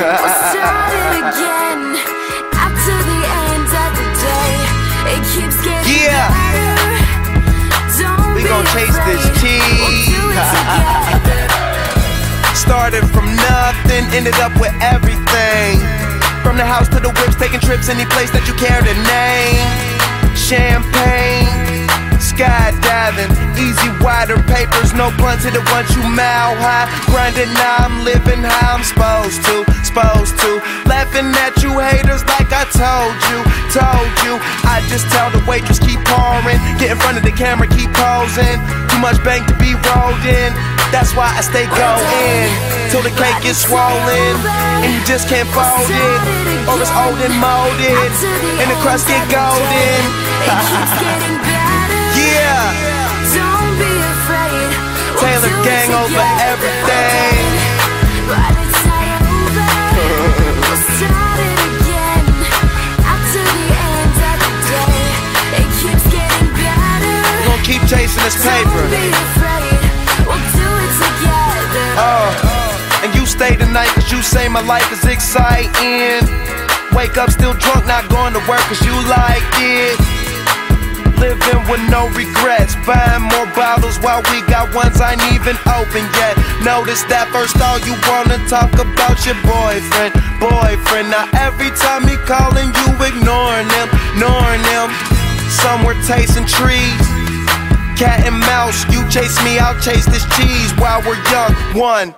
start it again. After the end of the day, it keeps getting Yeah. better. We be gon' chase this afraid. We'll do it together. Started from nothing, ended up with everything. From the house to the whips, taking trips any place that you care to name. Easy wider papers, no blunts to the once you mile high. Grinding now, I'm living how I'm supposed to, supposed to. Laughing at you haters like I told you, told you. I just tell the waitress keep pouring, get in front of the camera, keep posing. Too much bank to be rolled in. That's why I stay going till the cake gets swollen and you just can't fold it, or it's old and molded and the crust get golden. getting better. gonna keep chasing this paper. be afraid. We'll do it together. Uh, and you stay tonight cause you say my life is exciting. Wake up still drunk, not going to work cause you like it. Living with no regrets, buying more while we got ones I ain't even open yet. Notice that first all you wanna talk about your boyfriend, boyfriend. Now every time he calling you ignoring him, ignoring him. Somewhere tasting trees, cat and mouse. You chase me, I'll chase this cheese while we're young. One.